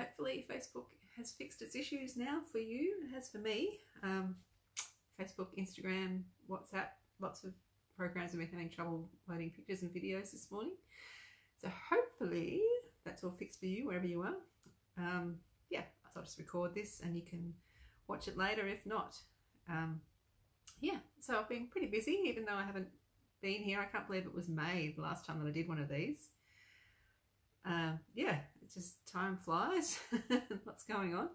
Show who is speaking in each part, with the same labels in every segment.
Speaker 1: hopefully Facebook has fixed its issues now for you. It has for me. Um, Facebook, Instagram, WhatsApp, lots of programs have been having trouble loading pictures and videos this morning. So hopefully that's all fixed for you wherever you are. Um, yeah, I'll just record this and you can watch it later if not. Um, yeah, so I've been pretty busy even though I haven't been here. I can't believe it was May the last time that I did one of these. Uh, yeah, just time flies. What's going on?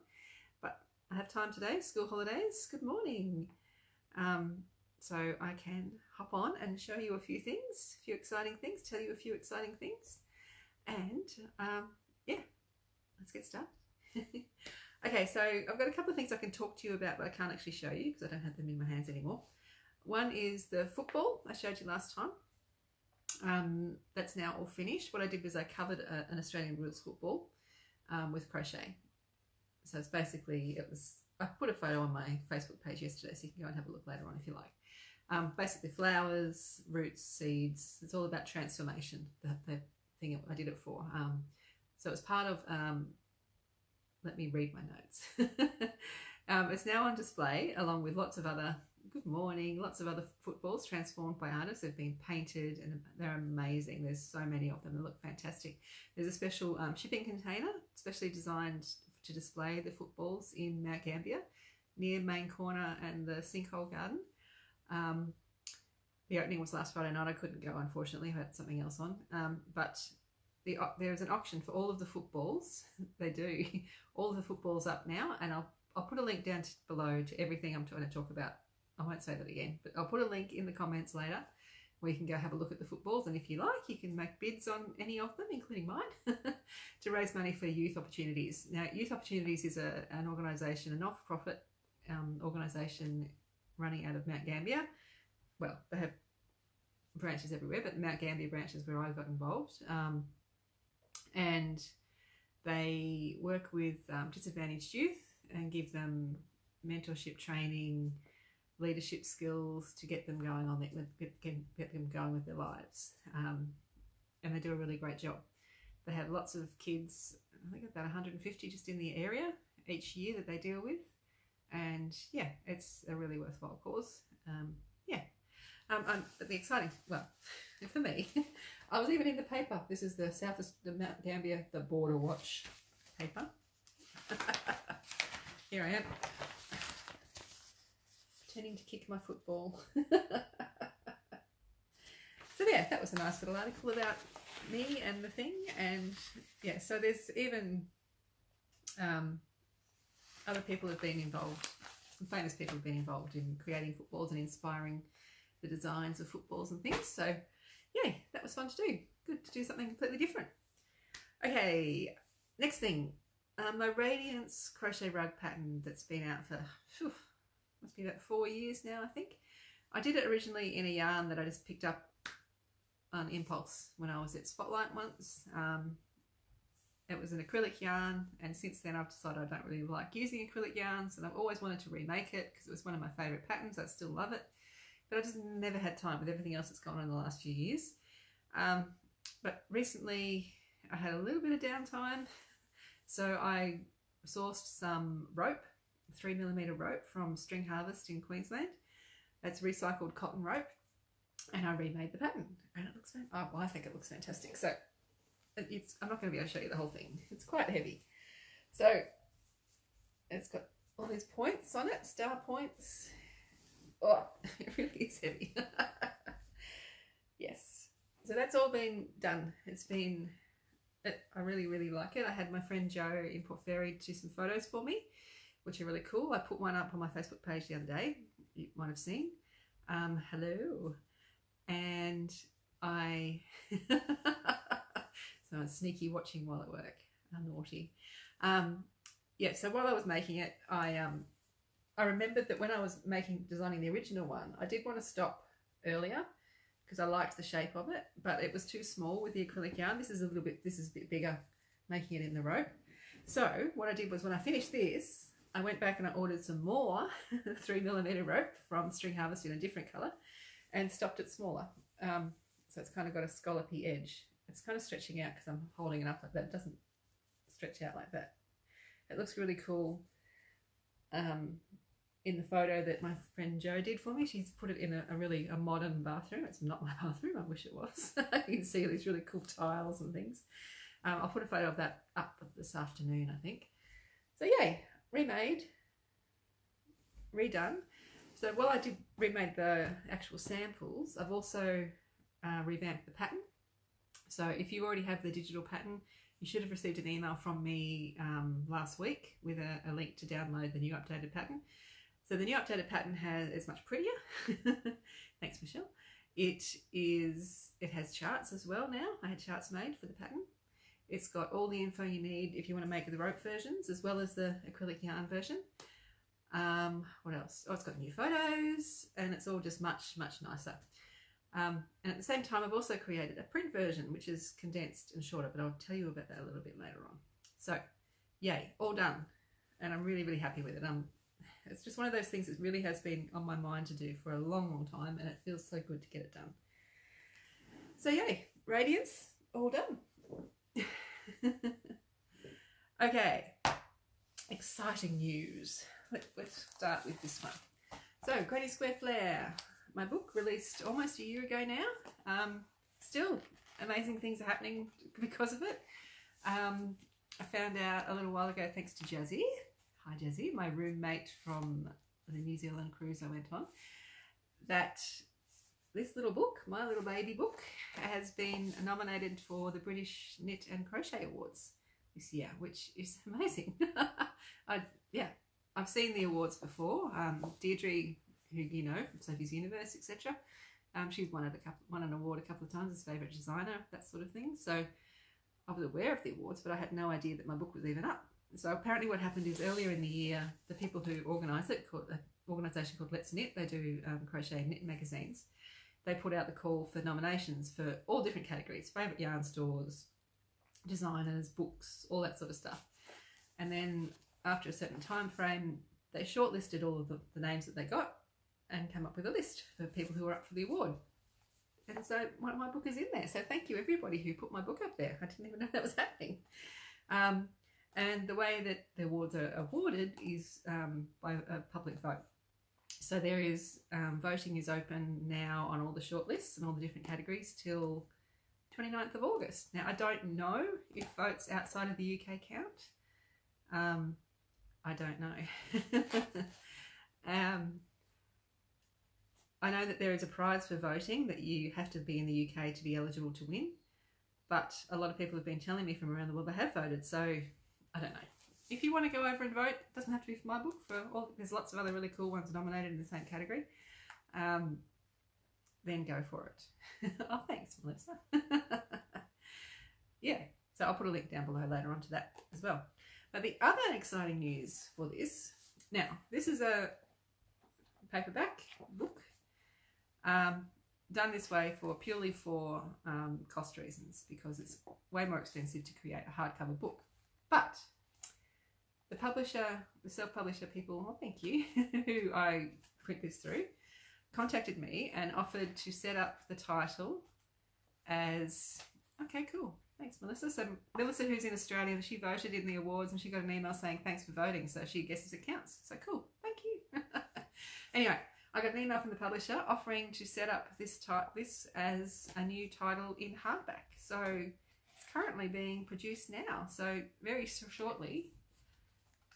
Speaker 1: But I have time today. School holidays. Good morning. Um, so I can hop on and show you a few things, a few exciting things, tell you a few exciting things, and um, yeah, let's get started. okay, so I've got a couple of things I can talk to you about, but I can't actually show you because I don't have them in my hands anymore. One is the football I showed you last time. Um, that's now all finished. What I did was I covered a, an Australian rules football um, with crochet. So it's basically, it was, I put a photo on my Facebook page yesterday so you can go and have a look later on if you like. Um, basically flowers, roots, seeds. It's all about transformation, the, the thing I did it for. Um, so it's part of, um, let me read my notes. Um, it's now on display along with lots of other good morning. Lots of other footballs transformed by artists have been painted and they're amazing. There's so many of them. They look fantastic. There's a special um, shipping container, specially designed to display the footballs in Mount Gambier near Main Corner and the Sinkhole Garden. Um, the opening was last Friday night. I couldn't go, unfortunately. I had something else on. Um, but the, uh, there's an auction for all of the footballs. they do. all of the footballs up now. And I'll, I'll put a link down to, below to everything I'm trying to talk about I won't say that again, but I'll put a link in the comments later where you can go have a look at the footballs. And if you like, you can make bids on any of them, including mine, to raise money for Youth Opportunities. Now, Youth Opportunities is a, an organisation, a not for profit um, organisation running out of Mount Gambier. Well, they have branches everywhere, but the Mount Gambier branch is where I got involved. Um, and they work with um, disadvantaged youth and give them mentorship training, leadership skills to get them going on get, get them going with their lives. Um, and they do a really great job. They have lots of kids, I think about 150 just in the area each year that they deal with. And yeah, it's a really worthwhile cause. Um, yeah. Um, the exciting, well, for me, I was even in the paper. This is the South, the Mount Gambier, the Border Watch paper. Here I am pretending to kick my football. so yeah, that was a nice little article about me and the thing. And yeah, so there's even um, other people have been involved, some famous people have been involved in creating footballs and inspiring the designs of footballs and things. So yeah, that was fun to do. Good to do something completely different. Okay, next thing. Um, my Radiance crochet rug pattern that's been out for whew, must be about four years now, I think. I did it originally in a yarn that I just picked up on impulse when I was at Spotlight once. Um, it was an acrylic yarn and since then I've decided I don't really like using acrylic yarns and I've always wanted to remake it because it was one of my favourite patterns. I still love it. But I just never had time with everything else that's gone on in the last few years. Um, but recently I had a little bit of downtime so I sourced some rope three millimeter rope from String Harvest in Queensland. It's recycled cotton rope and I remade the pattern and it looks, oh, well, I think it looks fantastic. So it's, I'm not going to be able to show you the whole thing. It's quite heavy. So it's got all these points on it, star points. Oh, it really is heavy. yes. So that's all been done. It's been, it, I really, really like it. I had my friend Joe in Port Fairy do some photos for me which are really cool. I put one up on my Facebook page the other day. You might have seen. Um, hello. And I, so I'm sneaky watching while at work. I'm naughty. Um, yeah, so while I was making it, I um, I remembered that when I was making designing the original one, I did want to stop earlier because I liked the shape of it, but it was too small with the acrylic yarn. This is a little bit, this is a bit bigger, making it in the rope. So what I did was when I finished this, I went back and I ordered some more three millimeter rope from String Harvest in a different color and stopped it smaller. Um, so it's kind of got a scallopy edge. It's kind of stretching out because I'm holding it up like that. It doesn't stretch out like that. It looks really cool. Um, in the photo that my friend Joe did for me, she's put it in a, a really a modern bathroom. It's not my bathroom. I wish it was. you can see these really cool tiles and things. Um, I'll put a photo of that up this afternoon, I think. So yay, remade, redone. So while I did remade the actual samples, I've also uh, revamped the pattern. So if you already have the digital pattern, you should have received an email from me um, last week with a, a, link to download the new updated pattern. So the new updated pattern has is much prettier. Thanks, Michelle. It is. It has charts as well now. I had charts made for the pattern. It's got all the info you need if you want to make the rope versions as well as the acrylic yarn version. Um, what else? Oh, it's got new photos and it's all just much, much nicer. Um, and at the same time, I've also created a print version, which is condensed and shorter, but I'll tell you about that a little bit later on. So, yay, all done. And I'm really, really happy with it. Um, it's just one of those things that really has been on my mind to do for a long, long time, and it feels so good to get it done. So, yay, Radiance, all done. okay, exciting news. Let, us start with this one. So, Granny Square Flare, my book released almost a year ago now. Um, still, amazing things are happening because of it. Um, I found out a little while ago, thanks to Jazzy. Hi, Jazzy, my roommate from the New Zealand cruise I went on, that this little book, my little baby book, has been nominated for the British Knit and Crochet Awards this year, which is amazing. I yeah, I've seen the awards before. Um, Dedri, who you know from Sophie's Universe, etc. Um, she's won, a couple, won an award a couple of times as favourite designer, that sort of thing. So I was aware of the awards, but I had no idea that my book was even up. So apparently, what happened is earlier in the year, the people who organise it, called an organisation called Let's Knit, they do um, crochet and knit magazines they put out the call for nominations for all different categories favourite yarn stores, designers, books, all that sort of stuff. And then after a certain time frame, they shortlisted all of the, the names that they got and came up with a list for people who were up for the award. And so my, my book is in there. So thank you everybody who put my book up there. I didn't even know that was happening. Um, and the way that the awards are awarded is um, by a public vote. So there is um, voting is open now on all the shortlists and all the different categories till 29th of August. Now I don't know if votes outside of the UK count. Um, I don't know. um, I know that there is a prize for voting that you have to be in the UK to be eligible to win, but a lot of people have been telling me from around the world they have voted, so I don't know if you want to go over and vote, it doesn't have to be for my book. For all, there's lots of other really cool ones nominated in the same category. Um, then go for it. oh, thanks, Melissa. yeah, so I'll put a link down below later on to that as well. But the other exciting news for this, now this is a paperback book, um, done this way for purely for um, cost reasons because it's way more expensive to create a hardcover book. But the publisher, the self-publisher people, oh, thank you, who I print this through, contacted me and offered to set up the title as, okay, cool. Thanks, Melissa. So Melissa, who's in Australia, she voted in the awards and she got an email saying thanks for voting. So she guesses it counts. So cool. Thank you. anyway, I got an email from the publisher offering to set up this type this as a new title in hardback. So it's currently being produced now. So very shortly,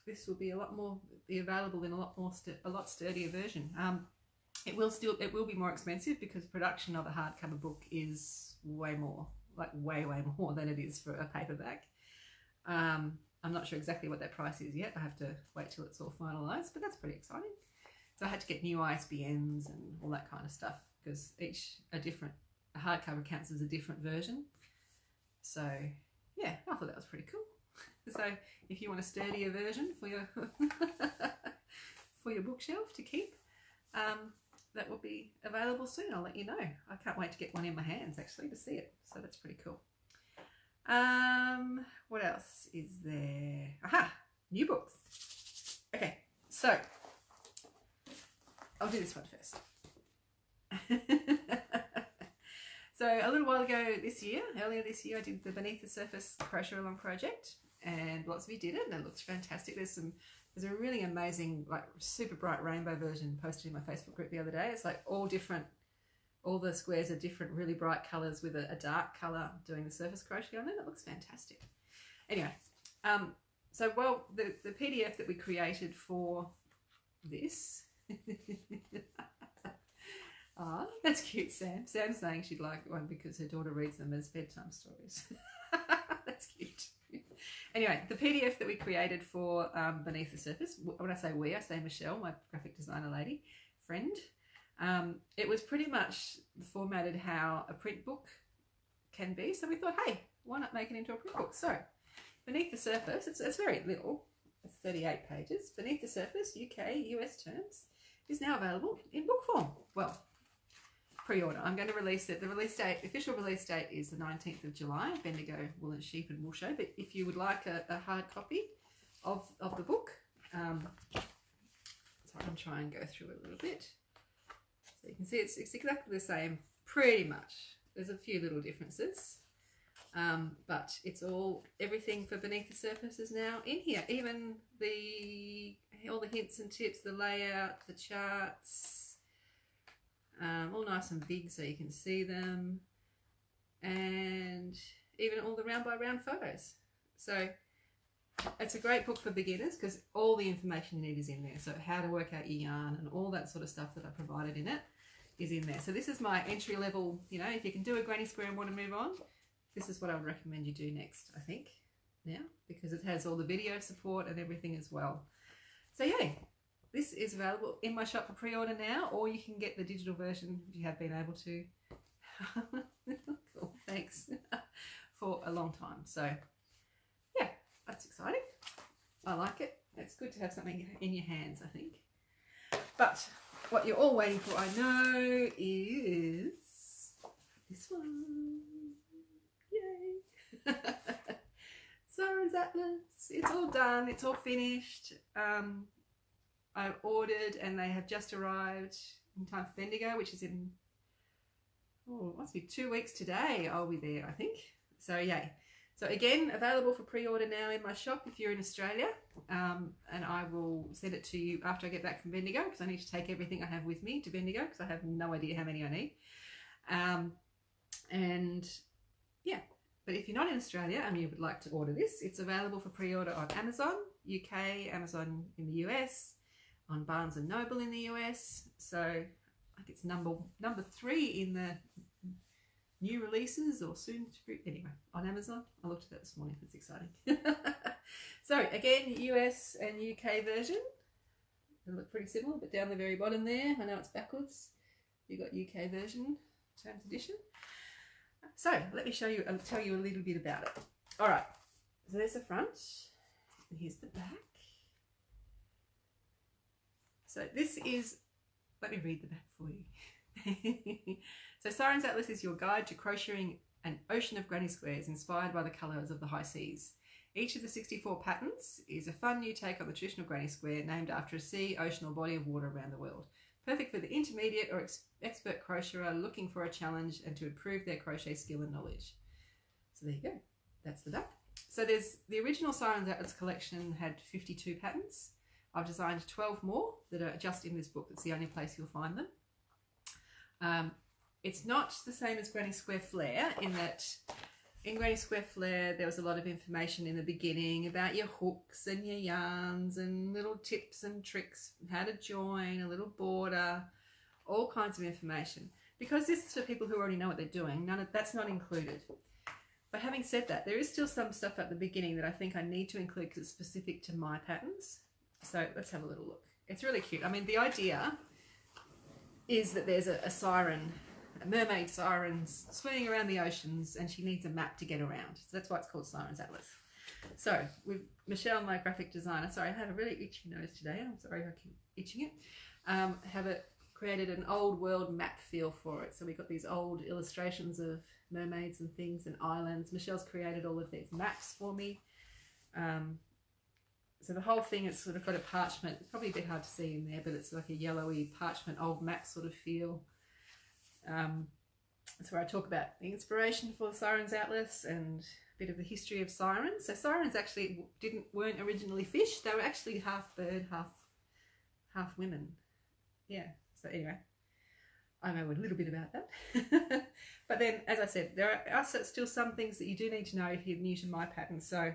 Speaker 1: this will be a lot more be available in a lot more a lot sturdier version. Um, it will still it will be more expensive because production of a hardcover book is way more like way way more than it is for a paperback. Um, I'm not sure exactly what that price is yet. I have to wait till it's all finalised, but that's pretty exciting. So I had to get new ISBNs and all that kind of stuff because each a different a hardcover counts as a different version. So yeah, I thought that was pretty cool. So if you want a sturdier version for your for your bookshelf to keep, um, that will be available soon. I'll let you know. I can't wait to get one in my hands actually to see it. So that's pretty cool. Um, what else is there? Aha, new books. Okay, so I'll do this one first. so a little while ago this year, earlier this year, I did the Beneath the Surface Crochet Along project and lots of you did it, and it looks fantastic. There's some there's a really amazing, like super bright rainbow version posted in my Facebook group the other day. It's like all different, all the squares are different, really bright colours with a, a dark colour doing the surface crochet on it. It looks fantastic. Anyway, um, so well, the, the PDF that we created for this. Ah, that's cute, Sam. Sam's saying she'd like one because her daughter reads them as bedtime stories. that's cute. Anyway, the PDF that we created for um, Beneath the Surface, when I say we, I say Michelle, my graphic designer lady, friend. Um, it was pretty much formatted how a print book can be. So we thought, hey, why not make it into a print book? So, Beneath the Surface, it's, it's very little, it's 38 pages. Beneath the Surface, UK, US terms, is now available in book form. Well, pre-order. I'm going to release it. The release date, official release date is the 19th of July, Bendigo Wool and Sheep and Wool Show. But if you would like a, a hard copy of, of the book, um, I'm trying to go through it a little bit. So you can see it's, it's exactly the same, pretty much. There's a few little differences. Um, but it's all, everything for Beneath the Surface is now in here. Even the, all the hints and tips, the layout, the charts, um, all nice and big so you can see them. And even all the round by round photos. So it's a great book for beginners because all the information you need is in there. So how to work out your yarn and all that sort of stuff that I provided in it is in there. So this is my entry level you know if you can do a granny square and want to move on this is what I would recommend you do next I think now because it has all the video support and everything as well. So yeah this is available in my shop for pre-order now, or you can get the digital version if you have been able to. cool, thanks. for a long time. So, yeah, that's exciting. I like it. It's good to have something in your hands, I think. But what you're all waiting for, I know, is this one. Yay! Siren's Atlas. It's all done. It's all finished. Um, I ordered and they have just arrived in time for Bendigo, which is in, oh, it must be two weeks today. I'll be there, I think. So, yay. So again, available for pre-order now in my shop if you're in Australia. Um, and I will send it to you after I get back from Bendigo because I need to take everything I have with me to Bendigo because I have no idea how many I need. Um, and yeah, but if you're not in Australia and you would like to order this, it's available for pre-order on Amazon, UK, Amazon in the US, on Barnes and Noble in the US. So I think it's number number three in the new releases or soon to be anyway on Amazon. I looked at that this morning. It's exciting. so again, US and UK version. They look pretty similar, but down the very bottom there, I know it's backwards. You got UK version, terms edition. So let me show you. I'll tell you a little bit about it. All right. So there's the front, and here's the back. So this is, let me read the back for you. so Siren's Atlas is your guide to crocheting an ocean of granny squares inspired by the colours of the high seas. Each of the 64 patterns is a fun new take on the traditional granny square named after a sea, ocean or body of water around the world. Perfect for the intermediate or ex expert crocheter looking for a challenge and to improve their crochet skill and knowledge. So there you go. That's the back. So there's the original Siren's Atlas collection had 52 patterns. I've designed 12 more that are just in this book. It's the only place you'll find them. Um, it's not the same as Granny Square Flare in that in Granny Square Flare there was a lot of information in the beginning about your hooks and your yarns and little tips and tricks, how to join, a little border, all kinds of information. Because this is for people who already know what they're doing, none of that's not included. But having said that, there is still some stuff at the beginning that I think I need to include because it's specific to my patterns. So let's have a little look. It's really cute. I mean, the idea is that there's a, a siren, a mermaid siren swimming around the oceans and she needs a map to get around. So that's why it's called Siren's Atlas. So with Michelle, my graphic designer, sorry, I have a really itchy nose today. I'm sorry I keep itching it. Um, have it created an old world map feel for it. So we've got these old illustrations of mermaids and things and islands. Michelle's created all of these maps for me. Um, so the whole thing is sort of got a parchment, it's probably a bit hard to see in there, but it's like a yellowy parchment, old map sort of feel. Um, that's where I talk about the inspiration for Siren's Atlas and a bit of the history of sirens. So sirens actually didn't weren't originally fish. They were actually half bird, half half women. Yeah. So anyway, I know a little bit about that. but then, as I said, there are still some things that you do need to know if you're new to my pattern. So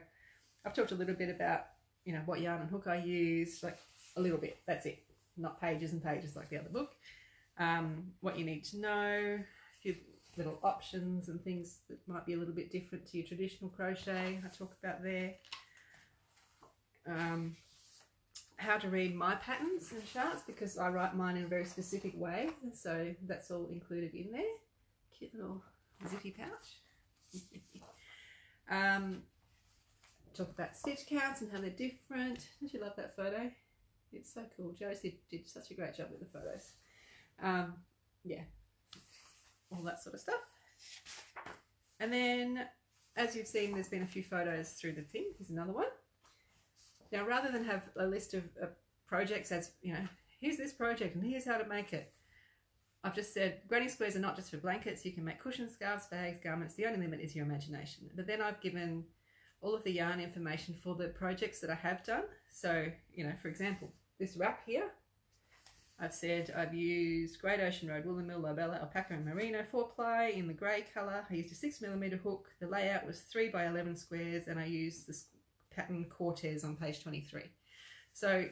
Speaker 1: I've talked a little bit about, you know, what yarn and hook I use, like a little bit. That's it. Not pages and pages like the other book. Um, what you need to know, a few little options and things that might be a little bit different to your traditional crochet I talk about there. Um, how to read my patterns and charts because I write mine in a very specific way so that's all included in there. Cute little zippy pouch. um, talk about stitch counts and how they're different. Don't you love that photo? It's so cool. Josie did such a great job with the photos. Um, yeah, all that sort of stuff. And then, as you've seen, there's been a few photos through the thing. Here's another one. Now, rather than have a list of uh, projects as, you know, here's this project and here's how to make it, I've just said granny squares are not just for blankets. You can make cushions, scarves, bags, garments. The only limit is your imagination. But then I've given all of the yarn information for the projects that I have done. So, you know, for example, this wrap here, I've said I've used Great Ocean Road, Woolen Mill, Lobella, Alpaca and Merino 4-ply in the grey colour. I used a 6mm hook. The layout was 3 by 11 squares and I used this pattern Cortez on page 23. So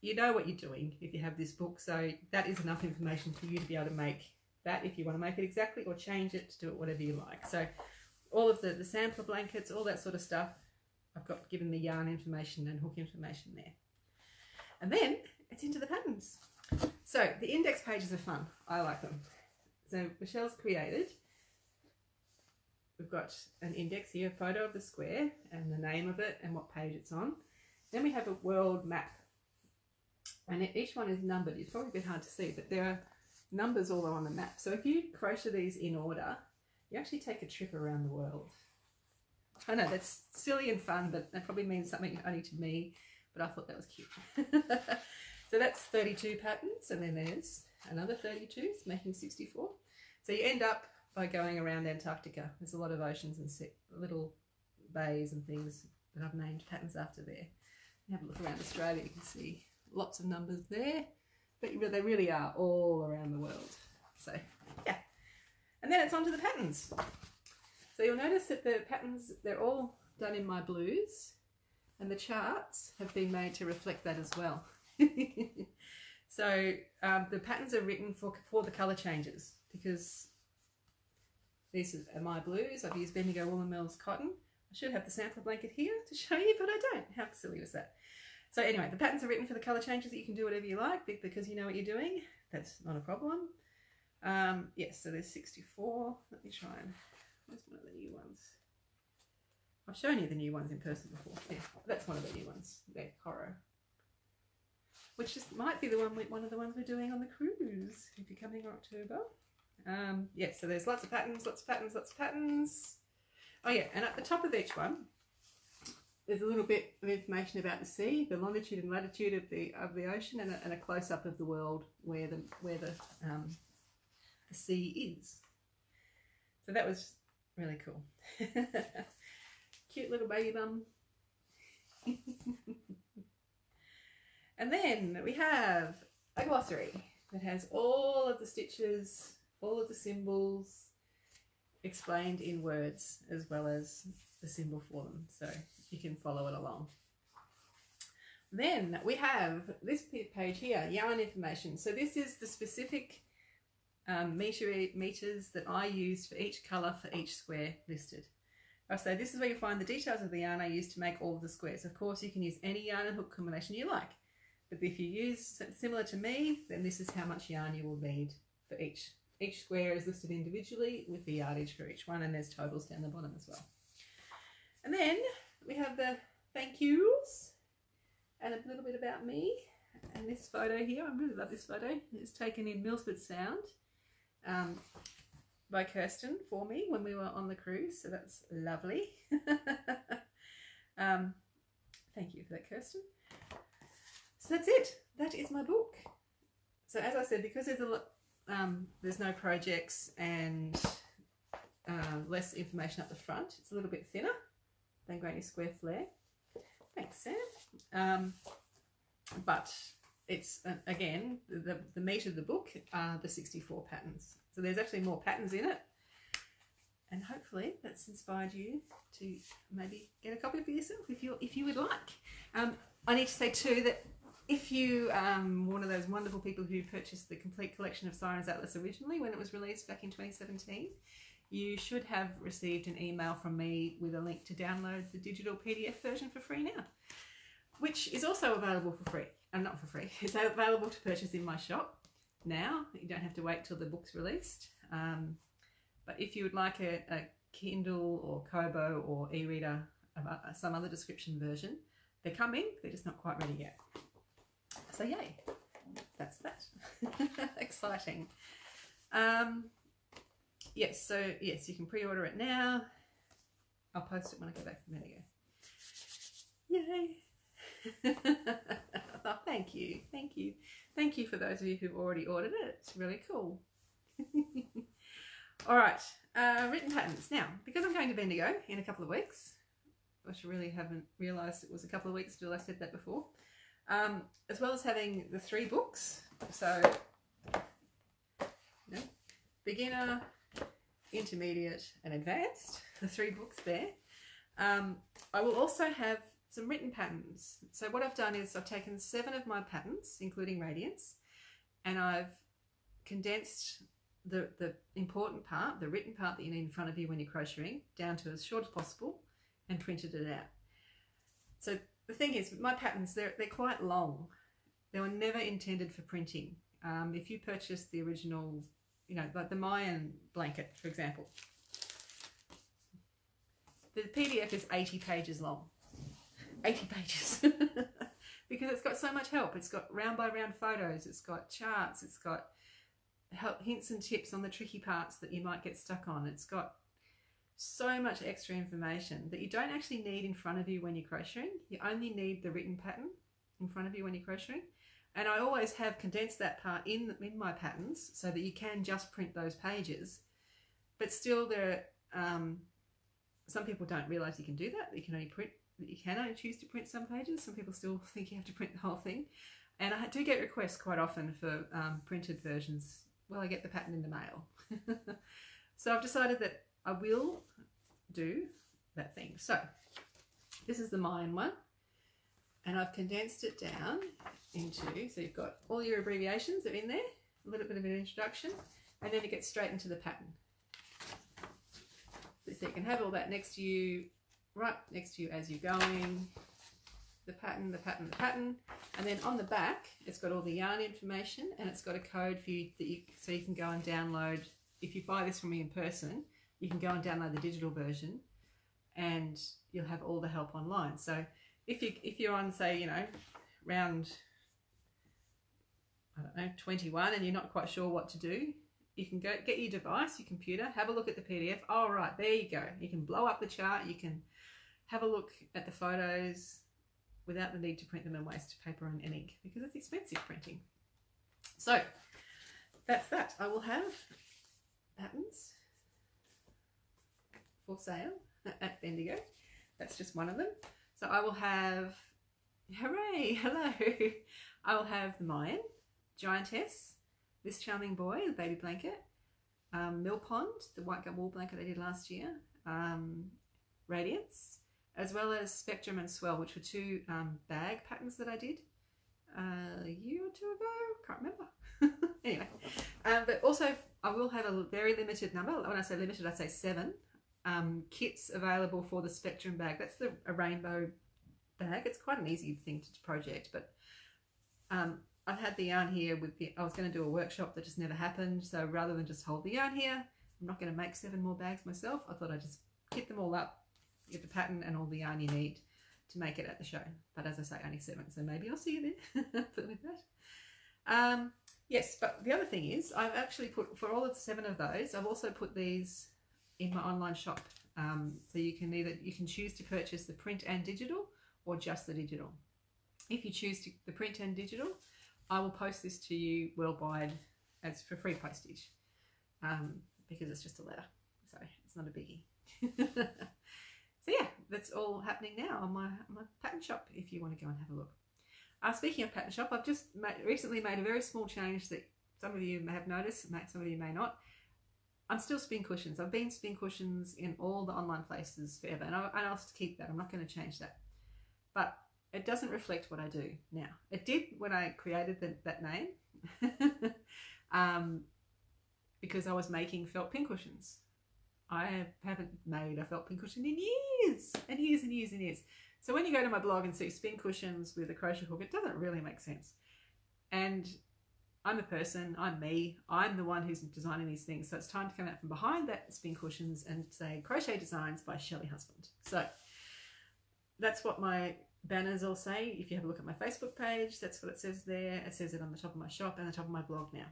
Speaker 1: you know what you're doing if you have this book. So that is enough information for you to be able to make that if you want to make it exactly or change it to do it whatever you like. So all of the, the sampler blankets, all that sort of stuff, I've got given the yarn information and hook information there. And then it's into the patterns. So the index pages are fun. I like them. So Michelle's created. We've got an index here, a photo of the square and the name of it and what page it's on. Then we have a world map. And each one is numbered. It's probably a bit hard to see, but there are numbers all on the map. So if you crochet these in order, you actually take a trip around the world. I know that's silly and fun, but that probably means something only to me, but I thought that was cute. So that's 32 patterns and then there's another 32, making 64. So you end up by going around Antarctica. There's a lot of oceans and little bays and things that I've named patterns after there. You have a look around Australia, you can see lots of numbers there, but they really are all around the world. So yeah, and then it's on to the patterns. So you'll notice that the patterns, they're all done in my blues and the charts have been made to reflect that as well. so um, the patterns are written for, for the colour changes because these are my blues. I've used Bendigo Woolen Mills cotton. I should have the sample blanket here to show you, but I don't. How silly was that? So anyway, the patterns are written for the colour changes that you can do whatever you like because you know what you're doing. That's not a problem. Um, yes, so there's 64. Let me try and, where's one of the new ones? I've shown you the new ones in person before. Yeah, that's one of the new ones. They're Coro which is, might be the one we, one of the ones we're doing on the cruise if you're coming in October. Um, yeah, so there's lots of patterns, lots of patterns, lots of patterns. Oh yeah, and at the top of each one, there's a little bit of information about the sea, the longitude and latitude of the of the ocean, and a, and a close up of the world where the where the um, the sea is. So that was really cool. Cute little baby bum. And then we have a glossary that has all of the stitches, all of the symbols explained in words as well as the symbol for them. So you can follow it along. Then we have this page here, yarn information. So this is the specific um, meter, meters that I use for each colour for each square listed. So this is where you find the details of the yarn I used to make all of the squares. Of course, you can use any yarn and hook combination you like. But if you use similar to me, then this is how much yarn you will need for each. Each square is listed individually with the yardage for each one and there's totals down the bottom as well. And then we have the thank yous and a little bit about me. And this photo here, I really love this photo. It's taken in Milford Sound um, by Kirsten for me when we were on the cruise. So that's lovely. um, thank you for that, Kirsten. So that's it. That is my book. So as I said, because there's a lot, um, there's no projects and uh, less information up the front, it's a little bit thinner. than Granny Square Flare. Thanks, Sam. Um, but it's uh, again the the meat of the book are the 64 patterns. So there's actually more patterns in it, and hopefully that's inspired you to maybe get a copy for yourself if you if you would like. Um, I need to say too that if you um one of those wonderful people who purchased the complete collection of Sirens Atlas originally when it was released back in 2017, you should have received an email from me with a link to download the digital PDF version for free now, which is also available for free. Uh, not for free. It's available to purchase in my shop now. You don't have to wait till the book's released. Um, but if you would like a, a Kindle or Kobo or e-reader, uh, some other description version, they're coming. They're just not quite ready yet. So yay, that's that. Exciting. Um, yes, so yes, you can pre-order it now. I'll post it when I go back from there. Yay! oh, thank you, thank you, thank you for those of you who've already ordered it. It's really cool. All right, uh, written patterns. Now, because I'm going to Bendigo in a couple of weeks, which I really haven't realised it was a couple of weeks until I said that before, um, as well as having the three books. So, beginner, intermediate, and advanced, the three books there. Um, I will also have some written patterns. So what I've done is I've taken seven of my patterns, including radiance, and I've condensed the, the important part, the written part that you need in front of you when you're crocheting, down to as short as possible and printed it out. So the thing is, my patterns, they're, they're quite long. They were never intended for printing. Um, if you purchase the original, you know, like the Mayan blanket, for example, the PDF is 80 pages long. 80 pages. because it's got so much help. It's got round by round photos, it's got charts, it's got help, hints and tips on the tricky parts that you might get stuck on. It's got so much extra information that you don't actually need in front of you when you're crocheting. You only need the written pattern in front of you when you're crocheting. And I always have condensed that part in, in my patterns so that you can just print those pages. But still there, um, some people don't realize you can do that. You can only print, you can only choose to print some pages. Some people still think you have to print the whole thing. And I do get requests quite often for um, printed versions. Well, I get the pattern in the mail. so I've decided that I will do that thing. So this is the Mayan one and I've condensed it down into, so you've got all your abbreviations are in there, a little bit of an introduction, and then it gets straight into the pattern. So you can have all that next to you, right next to you as you're going, the pattern, the pattern, the pattern, and then on the back, it's got all the yarn information and it's got a code for you that you, so you can go and download. If you buy this from me in person, you can go and download the digital version and you'll have all the help online. So if you if you're on say, you know, round I don't know, 21 and you're not quite sure what to do, you can go get your device, your computer, have a look at the PDF. All oh, right, there you go. You can blow up the chart, you can have a look at the photos without the need to print them and waste paper and ink because it's expensive printing. So that's that. I will have patterns for sale at Bendigo. That's just one of them. So I will have, hooray, hello. I will have the Mayan, Giantess, this charming boy, the baby blanket, um, Mill Pond, the white gut wool blanket I did last year, um, Radiance, as well as Spectrum and Swell, which were two um, bag patterns that I did uh, a year or two ago. Can't remember. anyway, um, but also I will have a very limited number. When I say limited, I say seven um, kits available for the Spectrum bag. That's the a rainbow bag. It's quite an easy thing to project, but um, I've had the yarn here with the, I was going to do a workshop that just never happened. So rather than just hold the yarn here, I'm not going to make seven more bags myself. I thought I'd just kit them all up, get the pattern and all the yarn you need to make it at the show. But as I say, only seven, so maybe I'll see you there with that. Um, yes, but the other thing is I've actually put, for all of seven of those, I've also put these in my online shop. Um, so you can either you can choose to purchase the print and digital or just the digital. If you choose to, the print and digital, I will post this to you worldwide as for free postage because it's just a letter, so it's not a biggie. so yeah, that's all happening now on my my pattern shop. If you want to go and have a look. Uh, speaking of pattern shop, I've just made, recently made a very small change that some of you may have noticed, some of you may not. I'm still Spincushions. I've been Spincushions in all the online places forever, and, I, and I'll keep that. I'm not going to change that. But it doesn't reflect what I do now. It did when I created the, that name, um, because I was making felt pin cushions. I haven't made a felt pin cushion in years and years and years and years. So when you go to my blog and see Spincushions with a crochet hook, it doesn't really make sense. And I'm a person, I'm me, I'm the one who's designing these things. So it's time to come out from behind that Spincushions and say crochet designs by Shelley Husband. So that's what my banners all say. If you have a look at my Facebook page, that's what it says there. It says it on the top of my shop and the top of my blog now.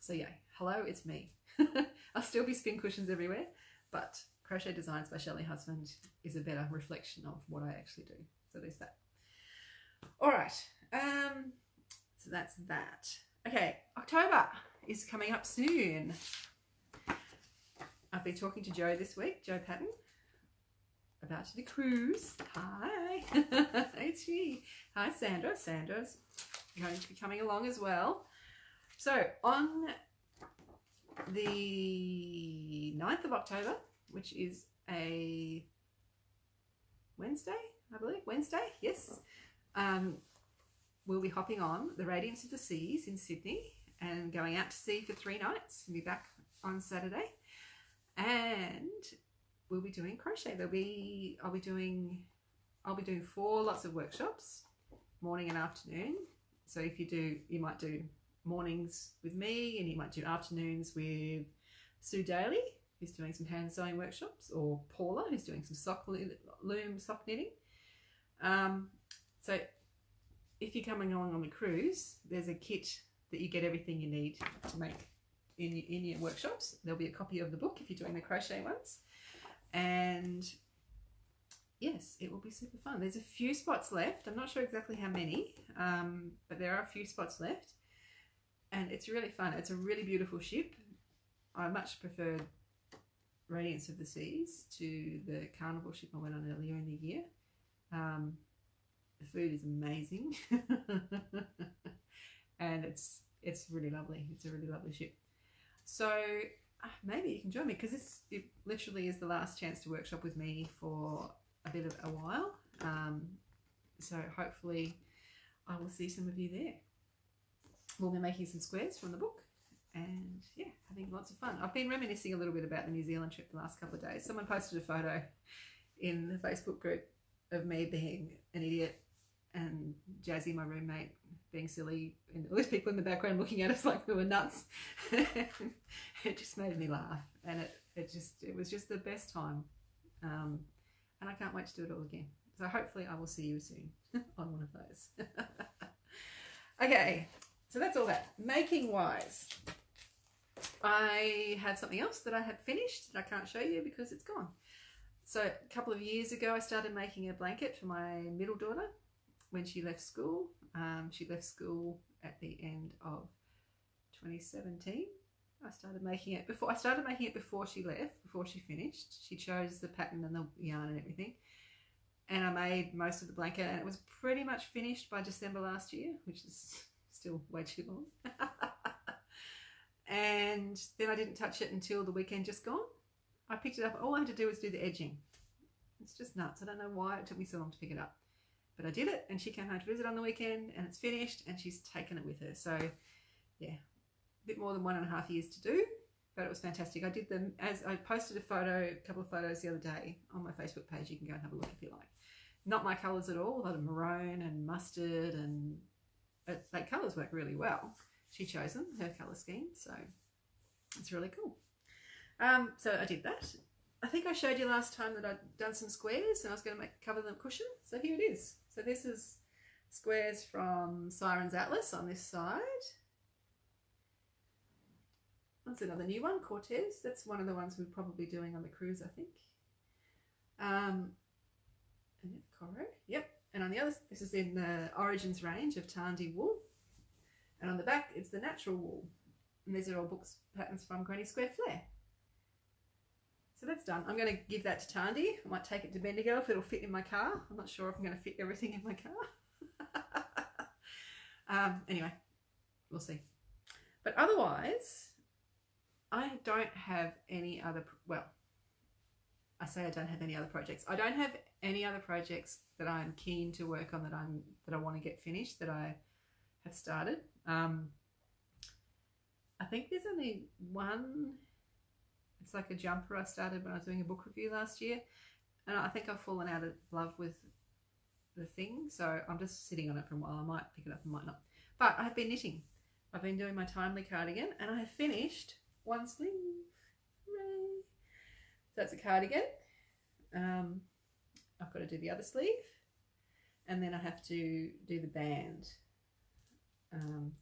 Speaker 1: So yeah, hello, it's me. I'll still be Spincushions everywhere, but Crochet Designs by Shelley Husband is a better reflection of what I actually do. So there's that. All right. Um, so that's that. Okay, October is coming up soon. I've been talking to Joe this week, Jo Patton, about the cruise. Hi, it's she. Hi, Sandra. Sandra's going to be coming along as well. So on the 9th of October, which is a Wednesday, I believe. Wednesday, yes. Um, we'll be hopping on the Radiance of the Seas in Sydney and going out to sea for three nights. We'll be back on Saturday. And we'll be doing crochet. There'll be I'll be doing I'll be doing four lots of workshops, morning and afternoon. So if you do you might do mornings with me and you might do afternoons with Sue Daly who's doing some hand sewing workshops, or Paula, who's doing some sock loom sock knitting. Um, so if you're coming along on the cruise, there's a kit that you get everything you need to make in, in your workshops. There'll be a copy of the book if you're doing the crochet ones. And yes, it will be super fun. There's a few spots left. I'm not sure exactly how many, um, but there are a few spots left. And it's really fun. It's a really beautiful ship. I much prefer Radiance of the Seas to the carnival ship I went on earlier in the year. Um, the food is amazing, and it's it's really lovely. It's a really lovely ship. So uh, maybe you can join me because this it literally is the last chance to workshop with me for a bit of a while. Um, so hopefully I will see some of you there. We'll be making some squares from the book and yeah, having lots of fun. I've been reminiscing a little bit about the New Zealand trip the last couple of days. Someone posted a photo in the Facebook group of me being an idiot and Jazzy, my roommate, being silly, and all these people in the background looking at us like we were nuts. it just made me laugh, and it it just it was just the best time, um, and I can't wait to do it all again. So hopefully I will see you soon on one of those. okay, so that's all that. Making wise. I had something else that I had finished that I can't show you because it's gone. So a couple of years ago, I started making a blanket for my middle daughter when she left school. Um, she left school at the end of 2017. I started making it before I started making it before she left, before she finished. She chose the pattern and the yarn and everything. And I made most of the blanket and it was pretty much finished by December last year, which is still way too long. and then I didn't touch it until the weekend just gone. I picked it up. All I had to do was do the edging. It's just nuts. I don't know why it took me so long to pick it up. But I did it and she came home to visit on the weekend and it's finished and she's taken it with her. So yeah, a bit more than one and a half years to do, but it was fantastic. I did them as I posted a photo, a couple of photos the other day on my Facebook page. You can go and have a look if you like. Not my colours at all, a lot of maroon and mustard and but like colours work really well. She chose them, her colour scheme, so it's really cool. Um, so I did that. I think I showed you last time that I'd done some squares and I was going to make cover them cushion. So here it is. So this is squares from Siren's Atlas on this side. That's another new one, Cortez. That's one of the ones we're probably doing on the cruise, I think. Um, and Coro, yep. And on the other, this is in the Origins range of Tarndie wool. And on the back, it's the natural wool. And these are all books patterns from Granny Square Flare. So that's done. I'm going to give that to Tarndie. I might take it to Bendigo if it'll fit in my car. I'm not sure if I'm going to fit everything in my car. um, anyway, we'll see. But otherwise, I don't have any other, well, I say I don't have any other projects. I don't have any other projects that I'm keen to work on that I'm that I want to get finished that I have started. Um, I think there's only one. It's like a jumper I started when I was doing a book review last year, and I think I've fallen out of love with the thing. So I'm just sitting on it for a while. I might pick it up, I might not. But I've been knitting. I've been doing my timely cardigan, and I have finished one sleeve. That's a cardigan. Um, I've got to do the other sleeve, and then I have to do the band, um,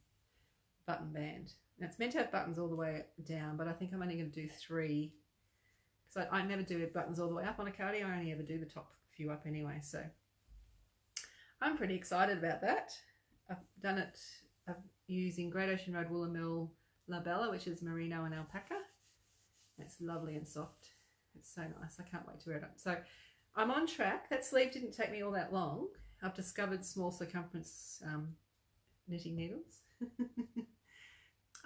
Speaker 1: button band. Now it's meant to have buttons all the way down, but I think I'm only going to do three because I, I never do buttons all the way up on a cardigan. I only ever do the top few up anyway. So I'm pretty excited about that. I've done it I'm using Great Ocean Road Woolen Mill La Bella, which is merino and alpaca. It's lovely and soft. It's so nice. I can't wait to wear it up. So I'm on track. That sleeve didn't take me all that long. I've discovered small circumference um, knitting needles.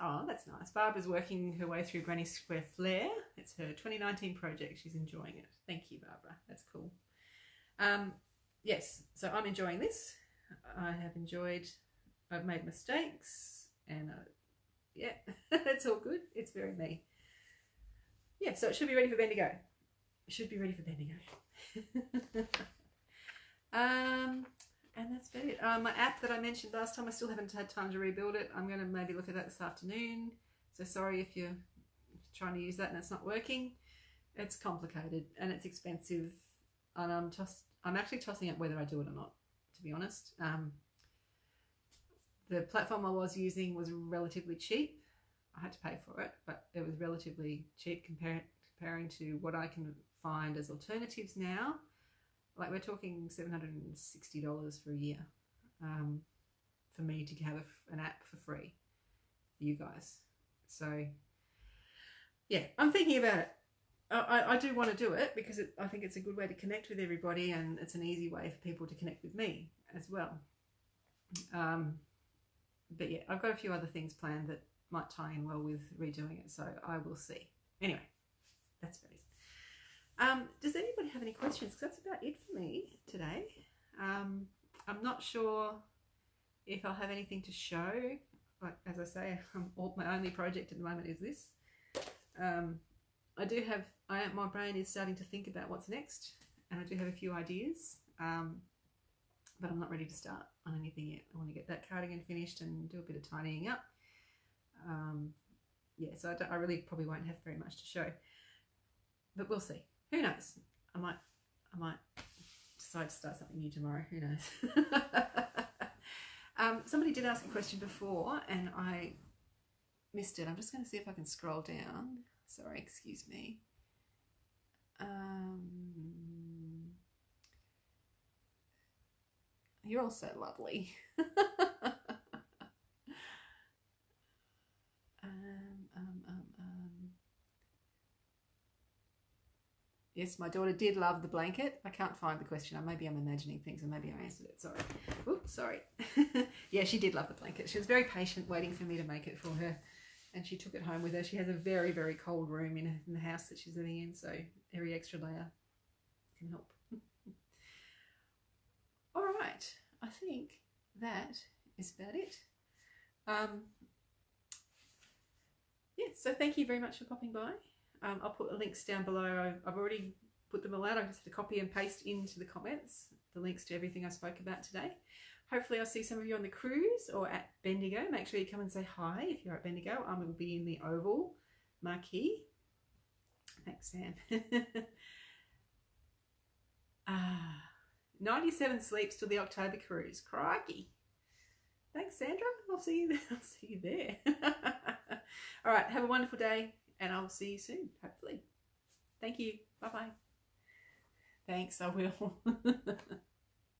Speaker 1: oh, that's nice. Barbara's working her way through Granny Square Flare. It's her 2019 project. She's enjoying it. Thank you, Barbara. That's cool. Um, yes, so I'm enjoying this. I have enjoyed, I've made mistakes and uh, yeah, that's all good. It's very me. Yeah, so it should be ready for Bendigo. It should be ready for Bendigo. um, and that's about it. Um, my app that I mentioned last time, I still haven't had time to rebuild it. I'm going to maybe look at that this afternoon. So sorry if you're trying to use that and it's not working. It's complicated and it's expensive, and I'm just I'm actually tossing up whether I do it or not. To be honest, um, the platform I was using was relatively cheap. I had to pay for it, but it was relatively cheap compared comparing to what I can find as alternatives now. Like we're talking seven hundred and sixty dollars for a year um, for me to have a, an app for free for you guys. So yeah, I'm thinking about it. I, I do want to do it because it, I think it's a good way to connect with everybody and it's an easy way for people to connect with me as well. Um, but yeah, I've got a few other things planned that might tie in well with redoing it, so I will see. Anyway, that's about it. Um, does anybody have any questions? Because that's about it for me today. Um, I'm not sure if I'll have anything to show. Like as I say, all, my only project at the moment is this. Um, I do have, I my brain is starting to think about what's next, and I do have a few ideas, um, but I'm not ready to start on anything yet. I want to get that cardigan finished and do a bit of tidying up. Um, yeah, so I, I really probably won't have very much to show, but we'll see. Who knows? I might, I might decide to start something new tomorrow. Who knows? um, somebody did ask a question before, and I missed it. I'm just going to see if I can scroll down. Sorry, excuse me. Um, you're all so lovely. um, um, um, um. Yes, my daughter did love the blanket. I can't find the question. Maybe I'm imagining things and maybe I answered it. Sorry. Oops, sorry. yeah, she did love the blanket. She was very patient waiting for me to make it for her and she took it home with her. She has a very, very cold room in, in the house that she's living in, so every extra layer can help. All right, I think that is about it. Um, yeah, so thank you very much for popping by. Um, I'll put the links down below. I've already put them all out. I just have to copy and paste into the comments the links to everything I spoke about today. Hopefully I'll see some of you on the cruise or at Bendigo. Make sure you come and say hi if you're at Bendigo. I will be in the Oval marquee. Thanks, Sam. ah, 97 sleeps till the October cruise. Crikey. Thanks, Sandra. I'll see you. I'll see you there. All right. Have a wonderful day, and I'll see you soon. Hopefully. Thank you. Bye bye. Thanks. I will.